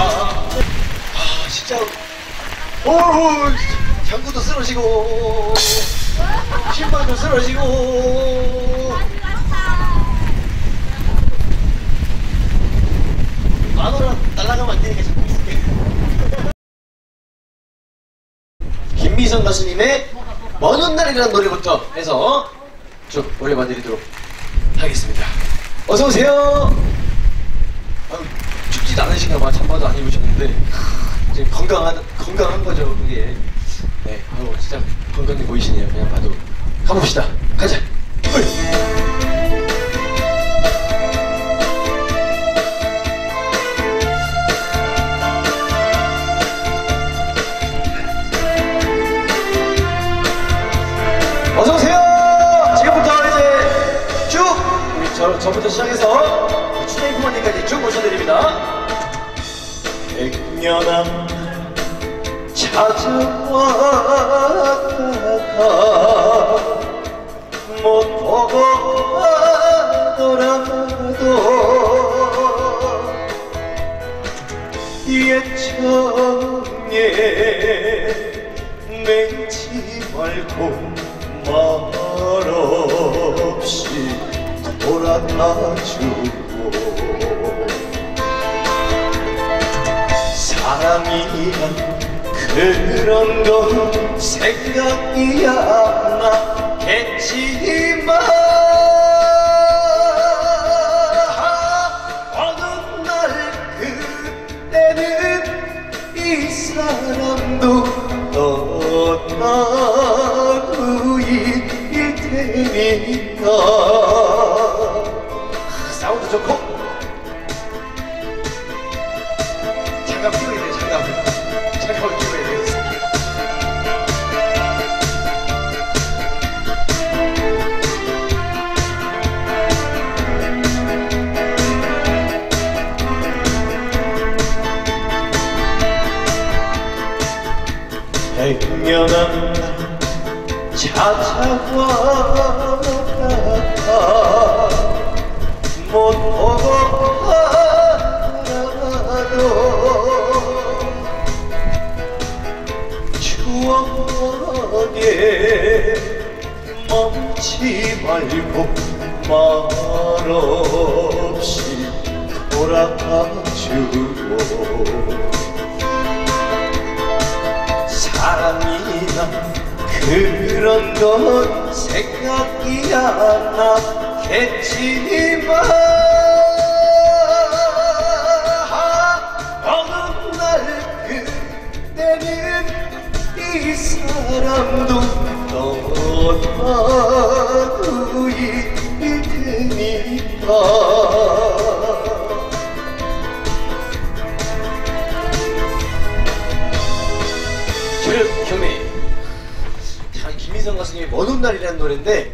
아 진짜 오 장구도 쓰러지고 신발도 쓰러지고 마누라 날라가면 안 되니까 잡고 있을게 김미성 가수님의 먼 훗날이라는 노래부터 해서 쭉 올려봐드리도록 하겠습니다. 어서 오세요. 아유, 춥지도 않으신가 봐. 잠바도 안 입으셨는데. 지금 건강한 건강한 거죠 그게. 네 아유 진짜 건강해 보이시네요. 그냥 봐도. 가봅시다. 가자. 물. 저, 저부터 시작해서 추재인 부모님까지 쭉 모셔드립니다. 백년아 찾아왔다가 못 보고 하더라도 예청에 맹지 말고 말없이 돌아가주고 사랑이란 그런 건 생각이 안 나겠지만 말없이 돌아가주고 사랑이란 그런 건 생각이 안 나겠지만 어느 날 그때는 이 사람도 떠나고 있 을 테니까. 경매 참 김미성 가수님의 먼 훗날이라는 노래인데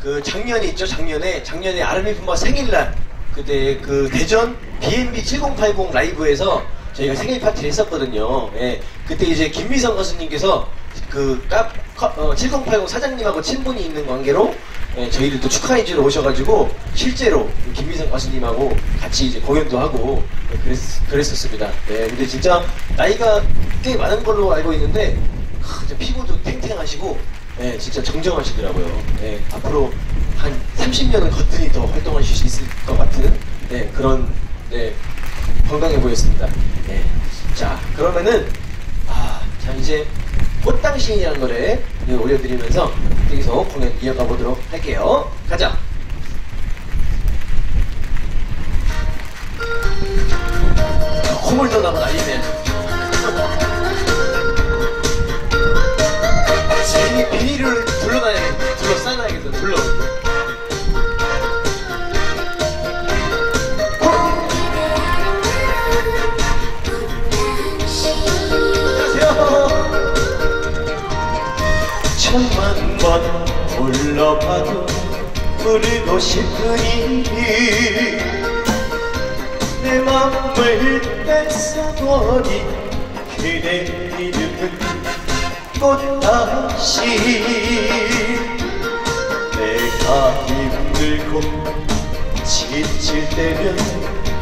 그 작년에 있죠 작년에. 작년에 아르미 품바 생일날 그때 그 대전 B&B 7080 라이브에서 저희가 생일 파티를 했었거든요. 예, 그때 이제 김미성 가수님께서 그 카, 커- 어, 7080 사장님하고 친분이 있는 관계로 예, 저희를 또 축하해 주러 오셔가지고 실제로 그 김미성 가수님하고 같이 이제 공연도 하고 예, 그랬, 그랬 었습니다. 예, 근데 진짜 나이가 꽤 많은 걸로 알고 있는데 하, 피부도 탱탱하시고 예, 진짜 정정하시더라고요. 예, 앞으로 한 30년은 거뜬히 더 활동하실 수 있을 것 같은 예, 그런 예, 건강해 보였습니다. 예. 자 그러면은 아, 자 이제 꽃당신이라는 노래 네, 올려드리면서 계속 공연 이어가 보도록 할게요. 가자. 콧물도 나고 난리네. 이 비닐을 둘러다녀, 번 불러봐도 부르고 싶으니 내 맘을 뺏어버린 그대 이름은 꽃다시 힘들고 지칠 때면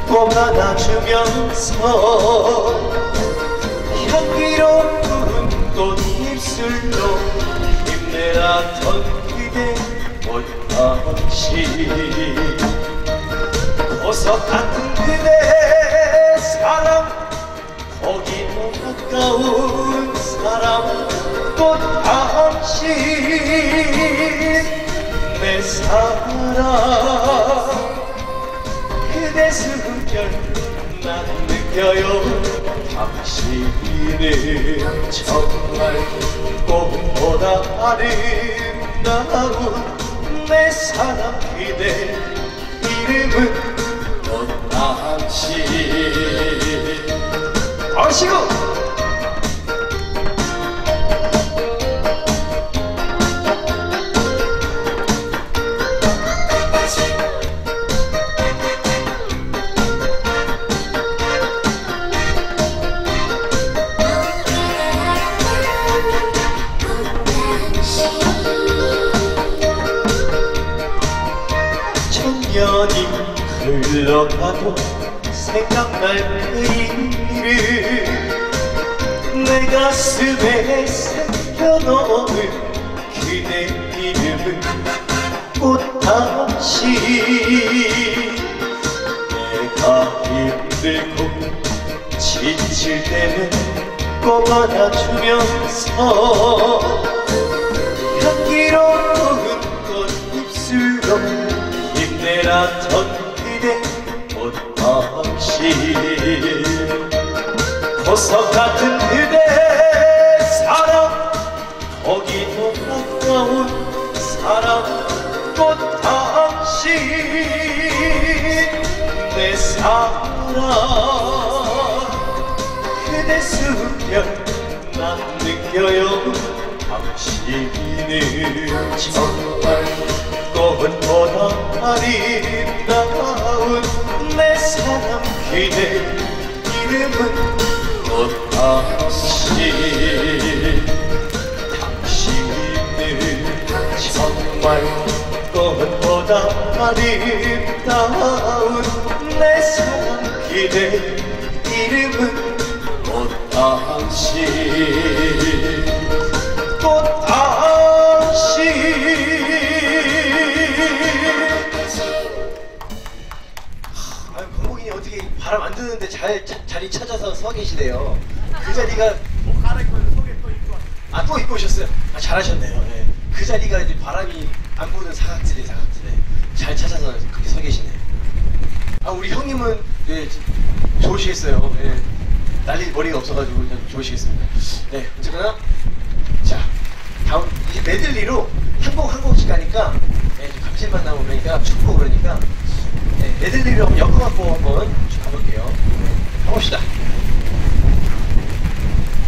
꼭 안아주면서 향기로운 꽃 입술로 힘 내라던 그대 못함시 보석 같은 그대 사랑 거기도 가까운 사람 꽃함시 내 사랑 그대 숨결 난 느껴요 당신은 정말 꽃보다 아름다운 내 사랑 그대 이름은 꽃당신. 얼씨구 흘러가도 생각날 그 이름 내 가슴에 새겨놓은 그대 이름은 꽃다시 내가 힘들고 지칠 때는 꼭 안아주면서 향기로운 꽃입술로 힘내라던 그대 꽃방시 보석 같은 그대 사랑 거기도 가까운 사랑 꽃당신 내 사랑. 그대 숨결 난 느껴요 당신은 정말 꽃보다 아름다운 내 사랑 그대. 이름은 꽃당신 당신은 정말 꽃보다 아름다운 내 사랑 그대. 이름은 꽃당신 잘 자, 자리 찾아서 서 계시네요. 그 자리가 아또 입고 오셨어요? 아 잘하셨네요. 예. 그 자리가 이제 바람이 안 부는 사각지대 사각지대. 잘 찾아서 그렇게 서 계시네요. 아 우리 형님은 예, 좋으시겠어요. 예. 날릴 머리가 없어가지고 그냥 좋으시겠습니다. 네 어쨌거나 자 다음 이제 메들리로 한 곡 한 곡씩 가니까 예, 좀 감칠맛 나고 그러니까 춥고 그러니까 네, 메들리로 한번 엮어갖고 한번 쭉 가볼게요. 네, 가봅시다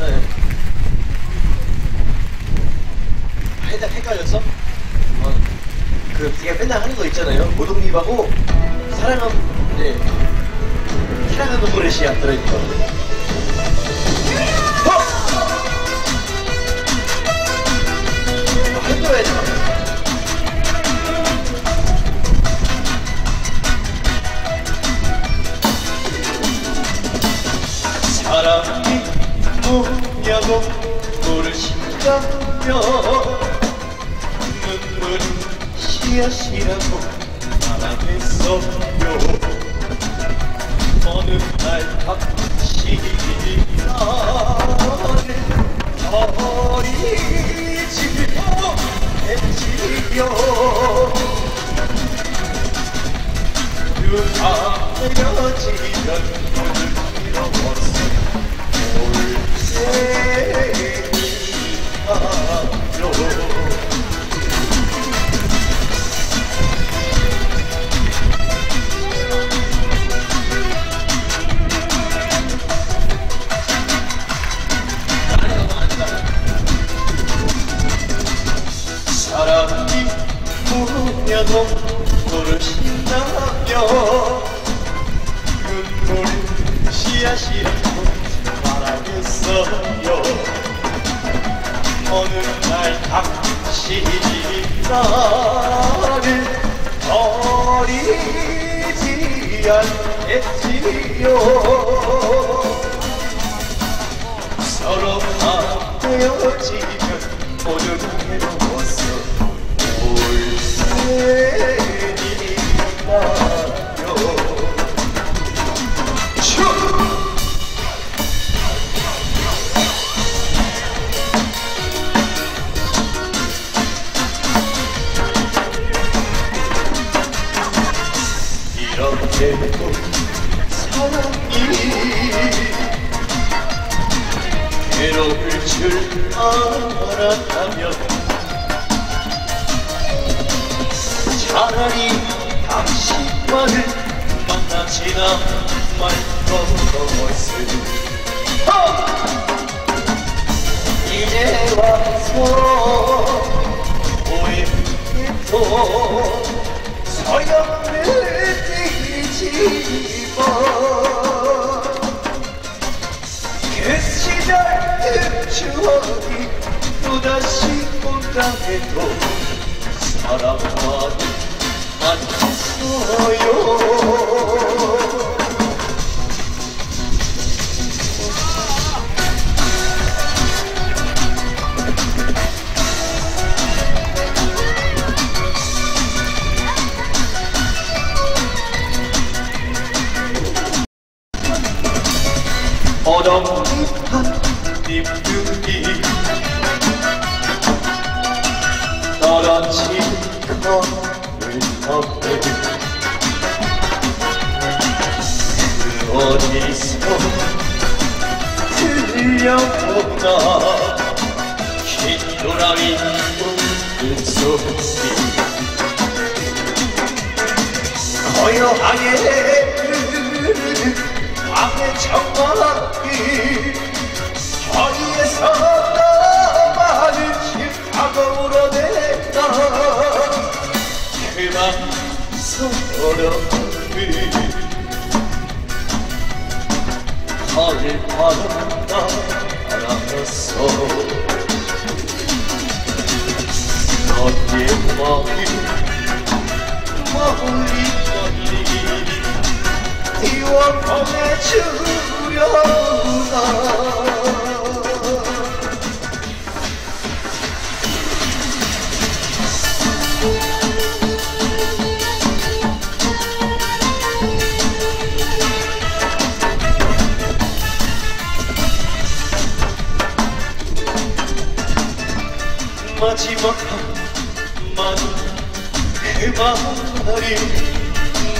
네. 살짝 헷갈렸어? 어, 그 제가 맨날 하는 거 있잖아요 모독립하고 사랑한 네 사랑한 동물의 시야 들어있는 거 어! 한도야지 사랑이 뭐냐고 물으신다며 눈물이 씨앗이라고 말하겠어요. 어느 날 당신이 나를 버리지요 했지요 누가 헤어지면 올세요 온다해도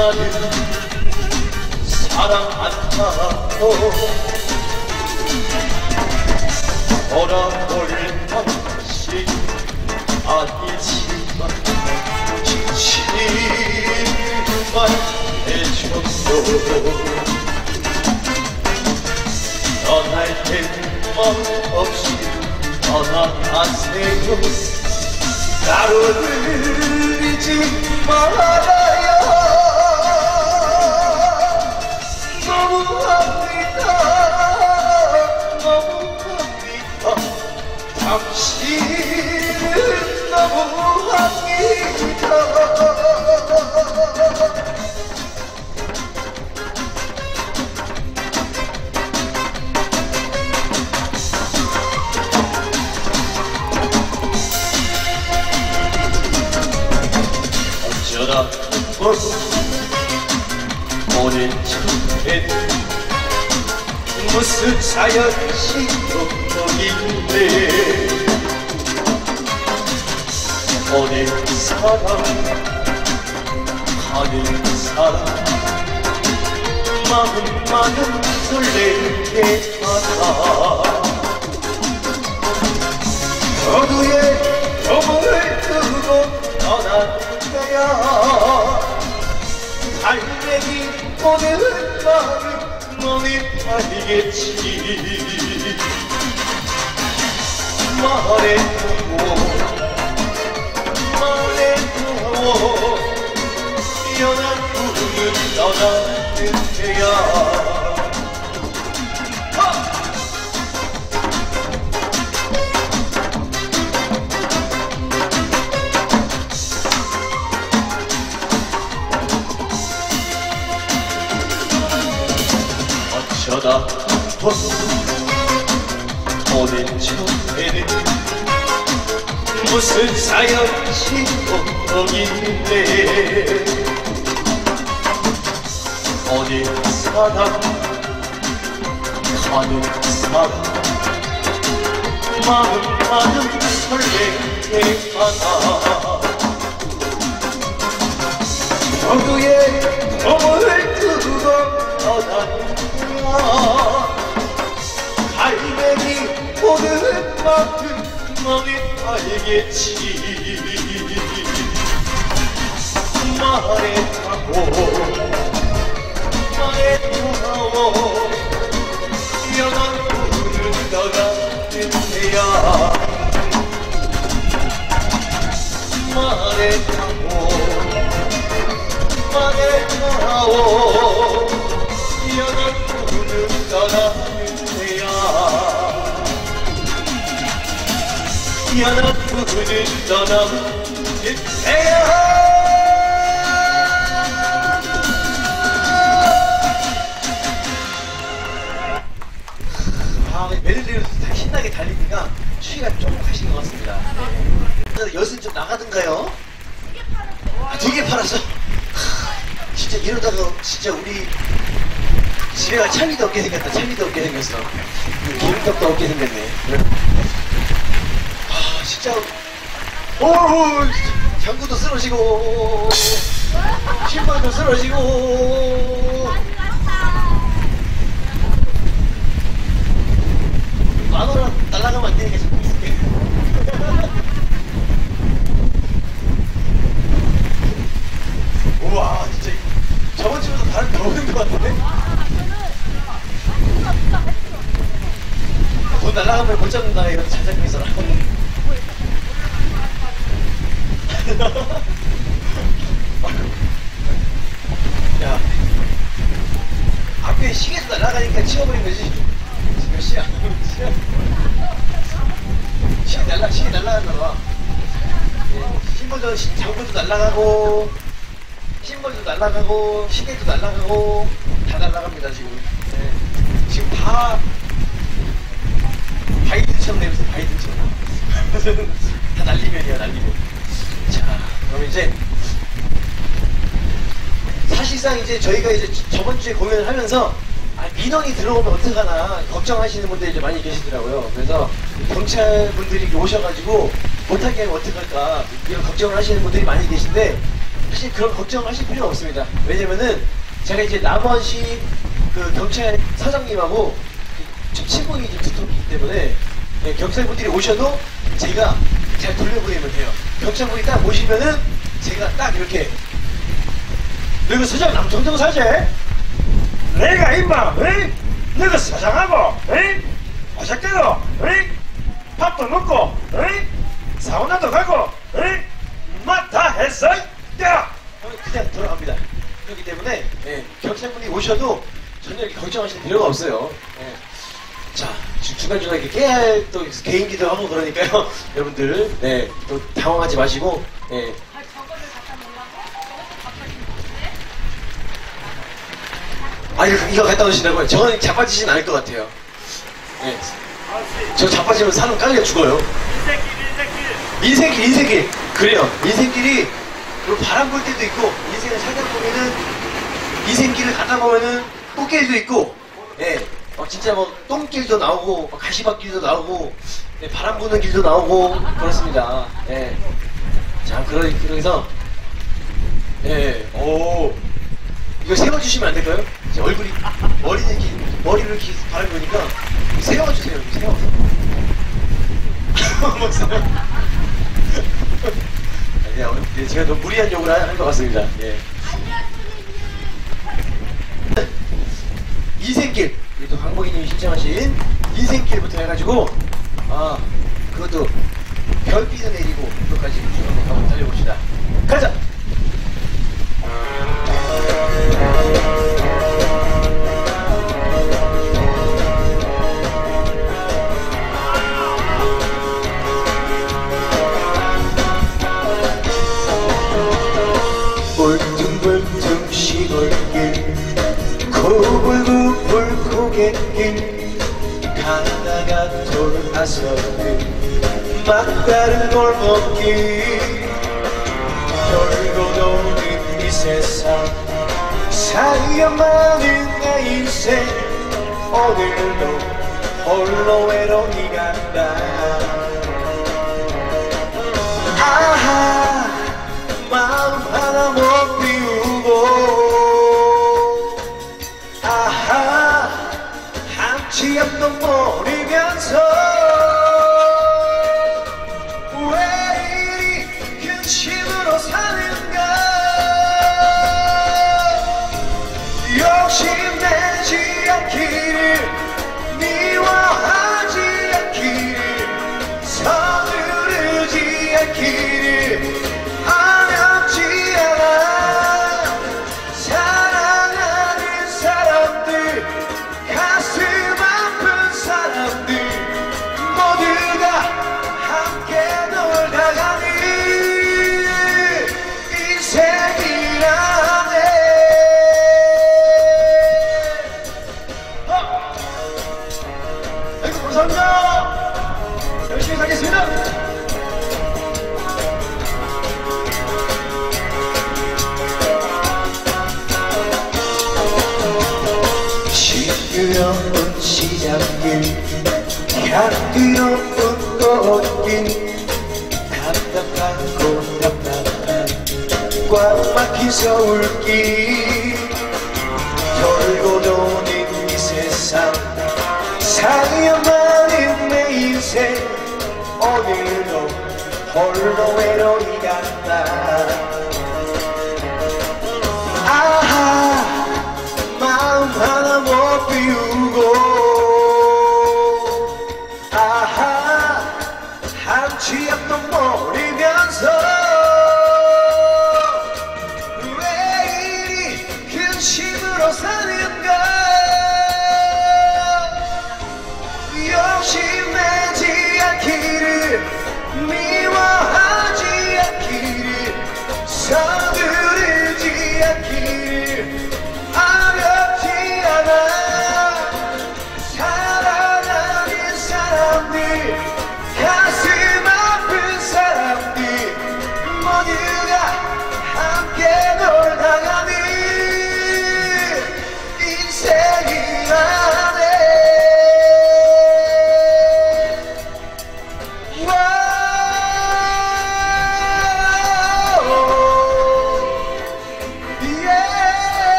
많은 사랑한다고 돌아올 것이 아니지만 지치만 해줘도 떠날 땐맘 없이 떠나가세요. 나를 잊지 말아요 너 무슨 사연이 돋보이네 오늘 사랑 하는 사람 마음만은 설레게 하다 어두에 검을 두고 떠난 거야. 달래기 오는 마음이 너니 알겠지. 말해도 말해도 연한 꿈은 떠나는 데야 무슨 사연이 오길래 어디 사람 가는 사람. 마음 마음 설레게 하나 누구의 몸을 두고 떠났나 갈매기 오는 만큼 멍이 알겠지 말해하고 말해하고 영원 우는 너가는 데야 말해하고 말해하고 부부는 떠나는 데야 아, 멜로디를 다 신나게 달리니까 추위가 조금 가신 것 같습니다. 네. 엿은 좀 나가든가요? 아, 두개 팔았어. 하, 진짜 이러다가 진짜 우리 집에가 참이도 없게 생겼다. 참이도 없게 생겼어. 기름떡도 없게 생겼네. 아, 진짜. 오, 장구도 쓰러지고, 신발도 쓰러지고. 만 원은 날라가면 안 되니까 잡고 있을게. 우와, 진짜 저번 주보다 바람 더 오는 것 같은데? 돈 날라가면 못 잡는다, 이거 있어라. 야, 앞에 시계도 날아가니까 치워버린 거지. 몇 시야? 시계 날라, 시계 날라갔나 봐. 예, 시- 장구도 날라가고, 신발도 날라가고, 시계도 날라가고, 다 날라갑니다, 지금. 예, 지금 다, 바이든처럼 내면서 바이든처럼. 다 날리면이야, 날리면. 자, 그럼 이제, 사실상 이제 저희가 이제 저번 주에 공연을 하면서 아, 민원이 들어오면 어떡하나 걱정하시는 분들이 이제 많이 계시더라고요. 그래서 경찰분들이 오셔가지고 못하게 하면 어떡할까 이런 걱정을 하시는 분들이 많이 계신데 사실 그런 걱정하실 필요는 없습니다. 왜냐면은 제가 이제 남원시 그 경찰 사장님하고 좀 친분이 좀 두텁기 때문에 네, 경찰분들이 오셔도 제가 잘 돌려보내면 돼요. 경찰분이 딱 오시면은 제가 딱 이렇게 너희가 사장 남청동 사지? 내가 임마, 사장하고, 응? 어저께도, 응? 밥도 먹고, 응? 사우나도 가고, 응? 맛다 했어, 야! 그냥 돌아갑니다. 그렇기 때문에, 예, 경찰분이 오셔도 전혀 걱정하실 필요가 없어요. 예. 자, 주- 중간중간 이렇게 깨야 할또 개인기도 하고 그러니까요. 여러분들, 네, 또 당황하지 마시고, 예, 아? 아 이거, 이거 갖다 놓으신다고요? 저는 자빠지진 않을 것 같아요. 예. 저 자빠지면 사람 깔려 죽어요. 인생길, 인생길. 그래요. 인생길이 그리고 바람 불 때도 있고 인생을 살다 보면은 인생길을 가다 보면은 똥길도 있고, 예. 막 진짜 뭐 똥길도 나오고 막 가시밭길도 나오고 예, 바람 부는 길도 나오고 그렇습니다. 예. 자, 그러, 그래서 예. 오. 이거 세워주시면 안 될까요? 제 얼굴이 머리는 이렇게 머리를 이렇게 바람 보니까 세워주세요. 세워서. 네, 제가 너무 무리한 욕을 한 것 같습니다. 예. 인생길 우리 또 황복이님이 신청하신 인생길부터 해가지고 아 그것도 별비도 내리고 그것까지 쭉 한번 달려봅시다. 가자. 길 가다가 돌아서는 막다른 골목길 돌고 도는 이 세상 살려만은 내 인생. 오늘도 홀로 외로이 간다. 아하 마음 하나 못 비우고 저 무서울 길 결고 도는 이 세상 사여만은 내 인생. 오늘도 홀로 외로이 간다. 아하 마음 하나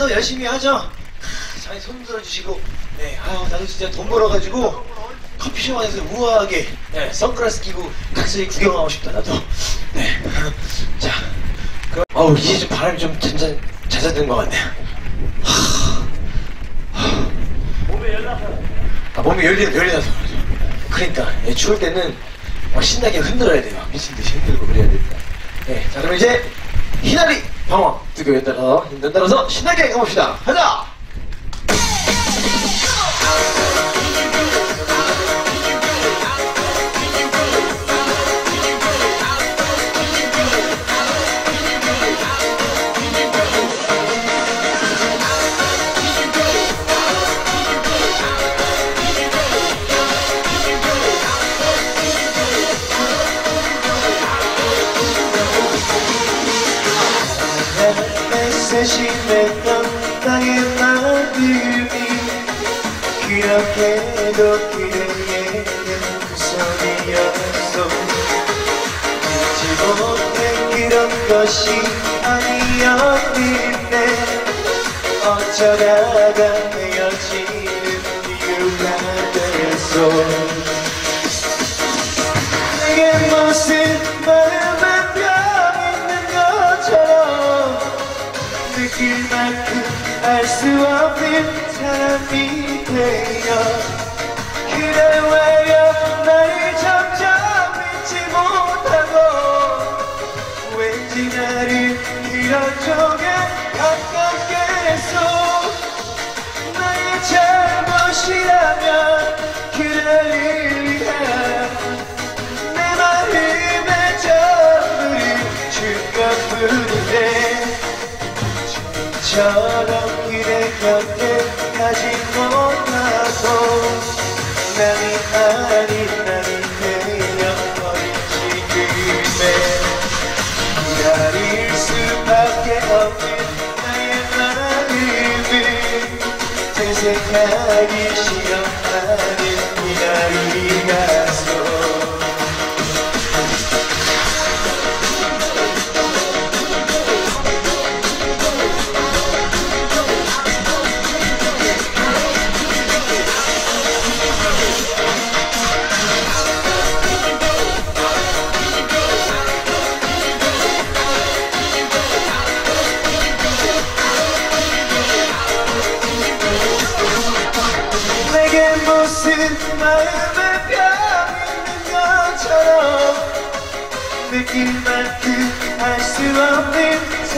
그래도 열심히 하죠 잘 손 들어 주시고 네 아우 나도 진짜 돈 벌어가지고 커피숍 안에서 우아하게 네, 선글라스 끼고 각설이 구경하고 싶다 나도 네 자 그럼 어우 이제 좀 바람이 좀 잔잔 잦아든 것 같네요 아, 몸이 열리, 열리나서. 그러니까, 예, 추울 때는 막 신나게 흔들어야 돼요. 미친 듯이 흔들고 그래야 됩니다. 네, 자, 그럼 이제, 희나리 방어 뜨고 연달아서, 연달아서 신나게 가봅시다. 가자! 그렇게도 그대에게 그 소리였어 잊지 못해 그런 것이 아니었는데 어쩌다가 헤어지는 이유가 됐어 내게 무슨 마음에 뼈 있는 것처럼 느낄 만큼 알 수 없는 사람이 되 처럼 그대 곁에 가지 못하고 남이 아닌 남이 되어버린 지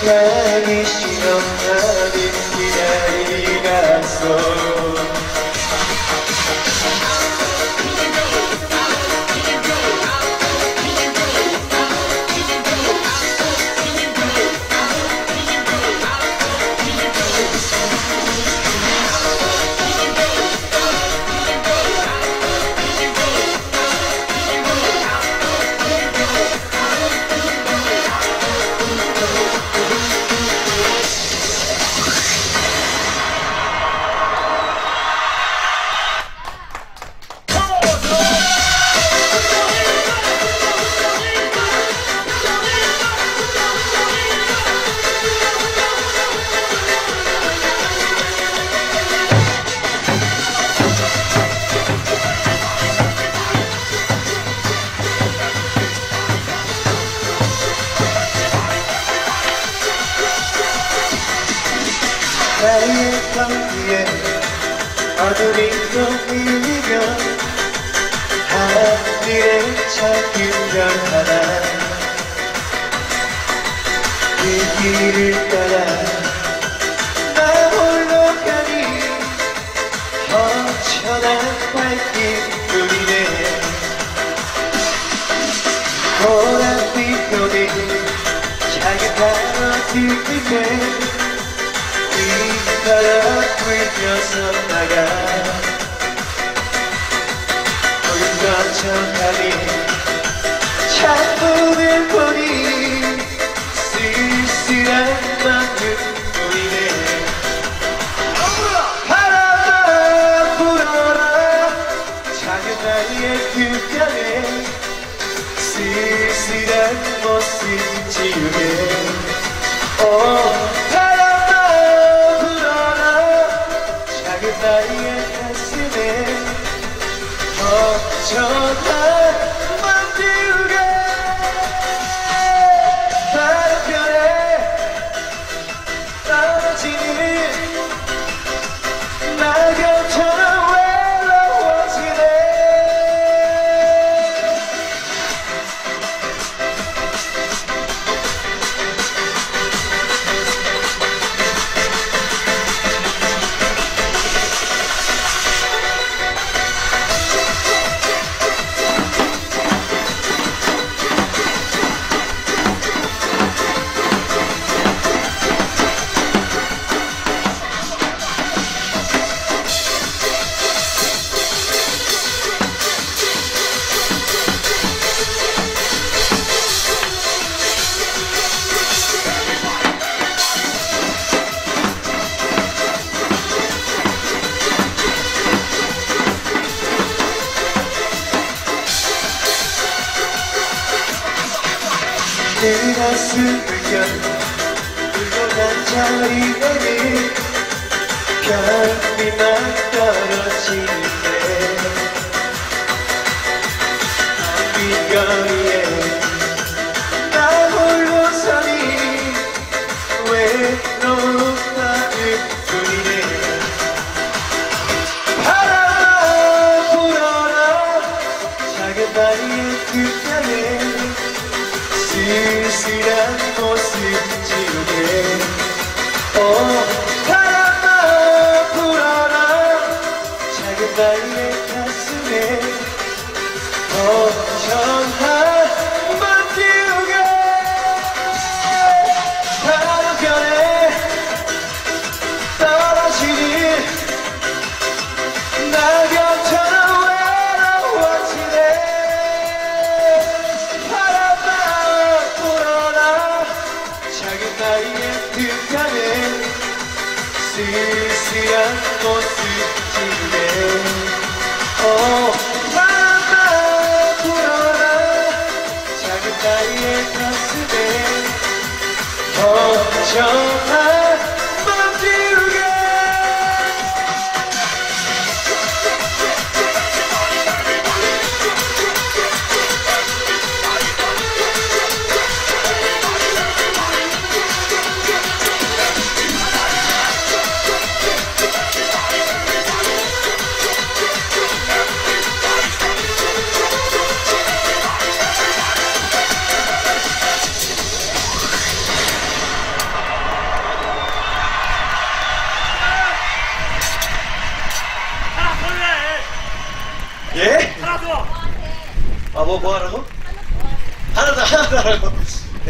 Spanish you.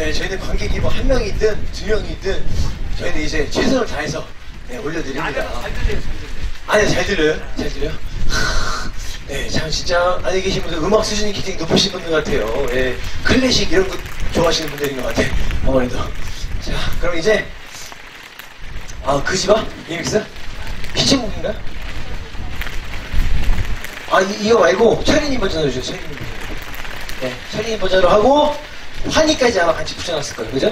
네, 저희는 관객이 뭐 한 명이든 두 명이든 저희는 이제 최선을 다해서 네, 올려드립니다. 아니야, 잘 들려요, 잘 들려요. 아니, 잘 들려요? 잘 들려요? 하, 네, 참, 진짜, 안에 계신 분들 음악 수준이 굉장히 높으신 분들 같아요. 예, 클래식 이런 거 좋아하시는 분들인 것 같아. 아무래도. 자, 그럼 이제, 아, 그 집아? 리믹스? 피칭곡인가요? 아, 이, 이거 말고, 차리님 버전으로 해주세요, 차리님 버전. 네, 차리님 버전으로 하고, 환희까지 아마 같이 붙여놨을 거예요, 그죠?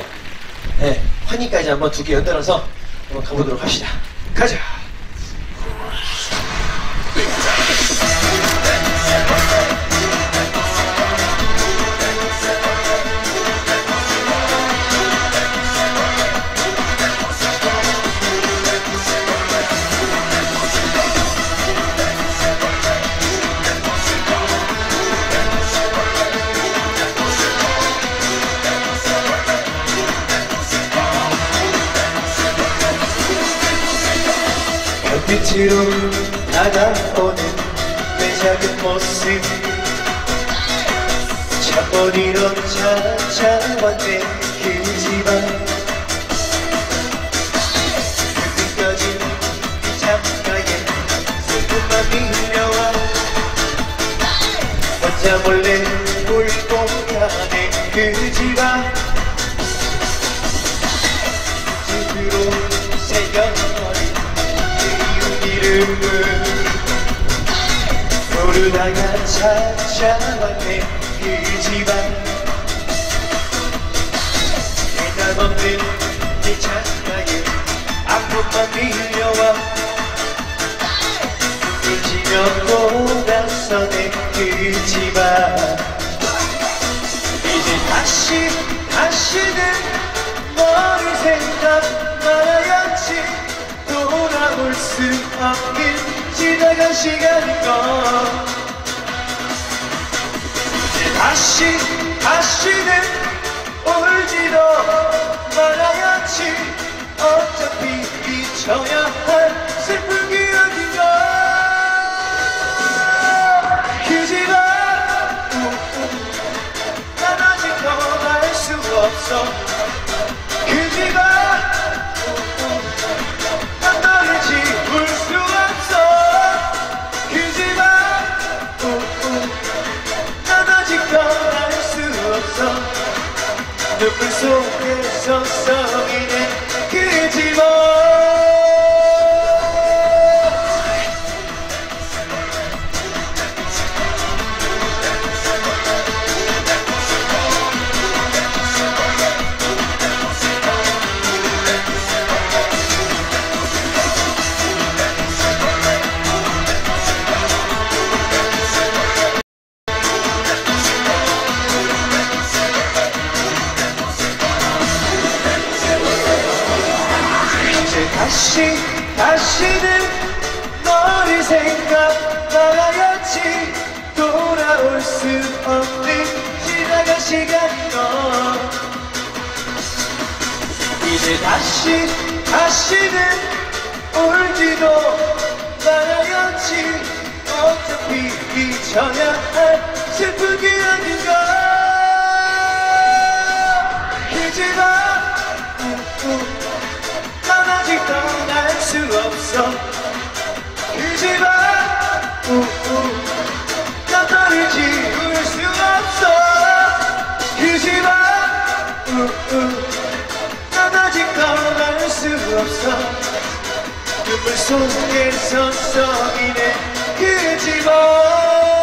네, 환희까지 한번 두 개 연달아서 한번 가보도록 합시다. 가자! 빛으로 다가오는 내 작은 모습. 잠버리러 찾아왔네 그 이름을 모르다가 찾아왔네 그 집안 대답 없는 이 창가에 아픔만 밀려와 잊으며 돌아서네 그 집안 이제 다시 다시는 너를 생각 말아야지 돌아올 수 없는 지나간 시간이건 이제 다시 다시는 울지도 말아야지. 어차피 잊혀야 할 슬픈 기억이건 그 집안 난 아직 떠날 수 없어 눈 다시 다시는 너를 생각 말아야지. 돌아올 수 없는 지나간 시간이 너. 이제 다시 다시는 울지도 말아야지. 어차피 잊혀야 할 슬픈 기억인가 그 집안 수 없어. 그 집안 난 너를 지울 수 없어. 그 집안 난 아직 떠날 수 없어. 눈물 속에 서성이네 그 집안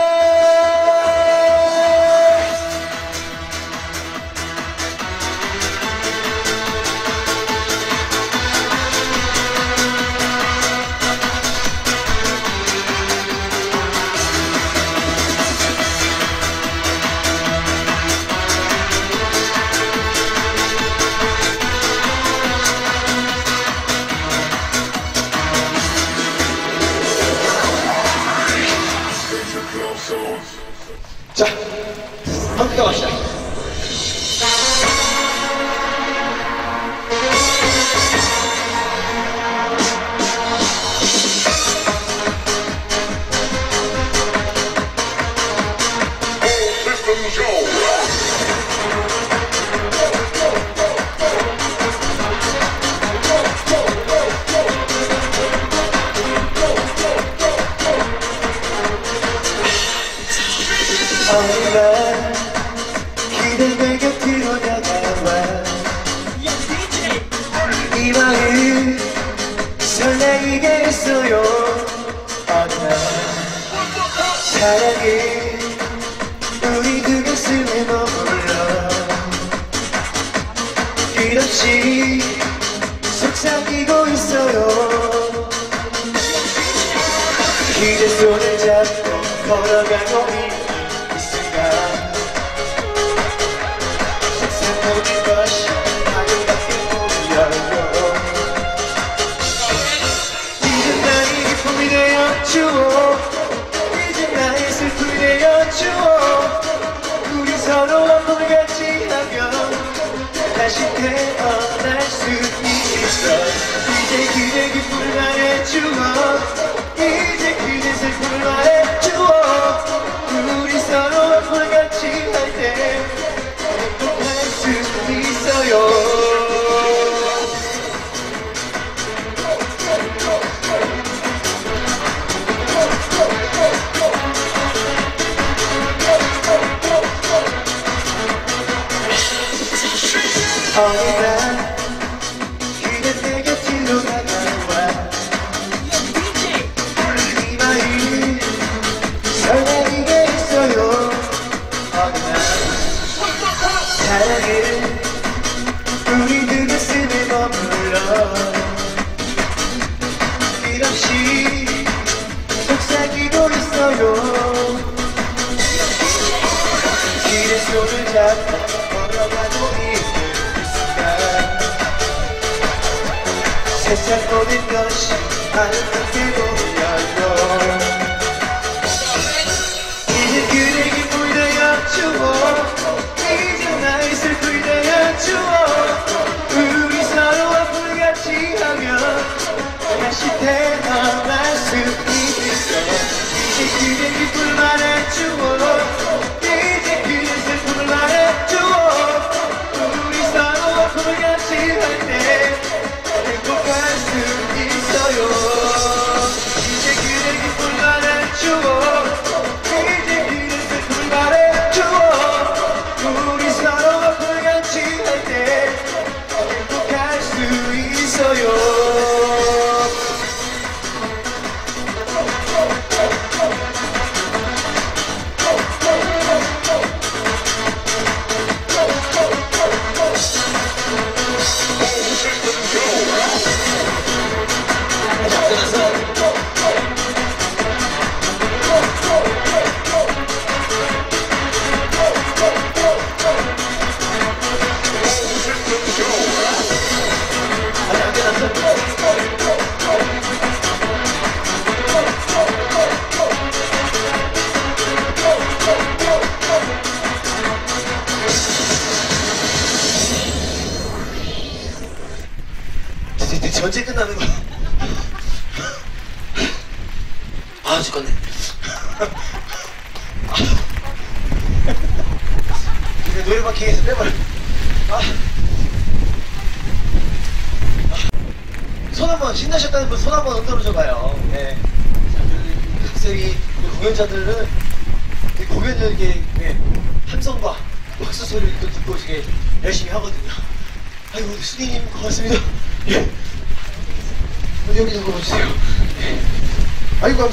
어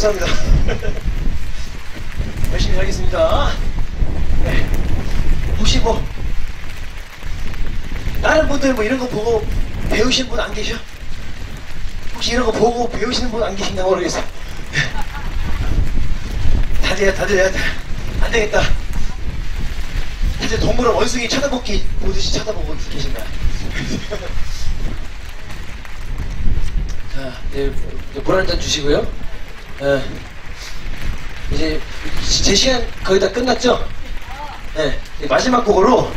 감사합니다. 열심히 하겠습니다. 네. 혹시 뭐, 다른 분들 뭐 이런 거 보고 배우신 분 안 계셔? 혹시 이런 거 보고 배우시는 분 안 계신가 모르겠어. 다들, 다들, 다들, 안 되겠다. 다들 동물원 원숭이 쳐다보기 보듯이 쳐다보고 계신가? 자, 네, 물 한 잔 주시고요. 예. 이제 제 시간 거의 다 끝났죠? 네, 이제 마지막 곡으로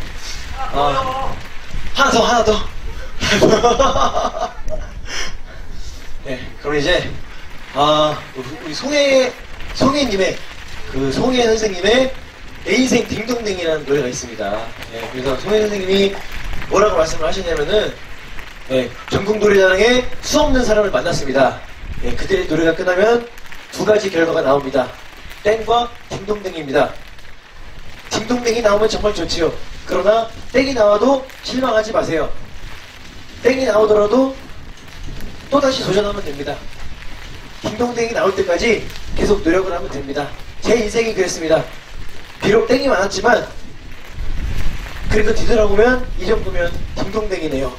어, 하나 더, 하나 더. 네, 그럼 이제 아 우리 송혜 송혜님의 그 송혜 선생님의 내 인생 딩동댕이라는 노래가 있습니다. 네, 그래서 송혜 선생님이 뭐라고 말씀을 하시냐면은 네, 전국 노래자랑에 수 없는 사람을 만났습니다. 네, 그들의 노래가 끝나면 두 가지 결과가 나옵니다. 땡과 딩동댕입니다. 딩동댕이 나오면 정말 좋지요. 그러나 땡이 나와도 실망하지 마세요. 땡이 나오더라도 또다시 도전하면 됩니다. 딩동댕이 나올 때까지 계속 노력을 하면 됩니다. 제 인생이 그랬습니다. 비록 땡이 많았지만 그래도 뒤돌아보면 이 정도면 딩동댕이네요.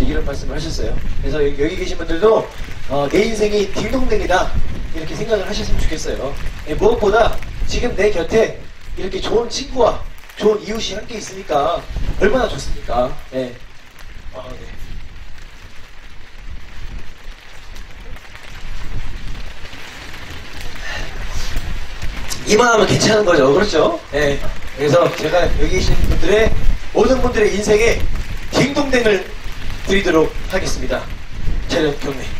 이런 말씀을 하셨어요. 그래서 여기, 계신 분들도 어, 내 인생이 딩동댕이다 이렇게 생각을 하셨으면 좋겠어요. 예, 무엇보다 지금 내 곁에 이렇게 좋은 친구와 좋은 이웃이 함께 있으니까 얼마나 좋습니까? 예. 아, 네. 이만 하면 괜찮은 거죠. 그렇죠? 예. 그래서 제가 여기 계신 분들의 모든 분들의 인생에 딩동댕을 드리도록 하겠습니다. 체력 경례.